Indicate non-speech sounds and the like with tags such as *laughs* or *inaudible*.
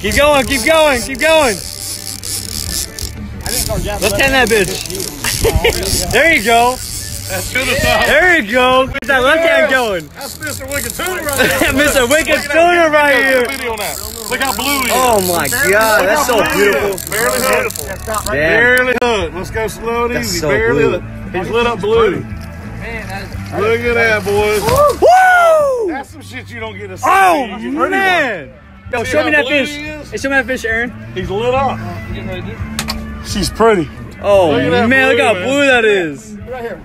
Keep going, keep going, keep going. Let's tan that bitch. *laughs* there you go. That's good enough. There you go. Where's that left hand going? That's Mr. Wicked Tuna right there. Mr. Wicked Tuna right here. Video on that. Look how blue he is. Oh my god, that's so beautiful. Barely hooked. Barely hooked. Let's go slow and easy. Barely blue. hooked. He's lit up blue. Look at that, boys. Woo! That's some shit you don't get to see. Oh You heard man! Yo, See show me that fish. he? Hey, show me that fish, Aaron. He's lit up. She's pretty. Oh Look at that man, look blue, how man. blue that is. Right here.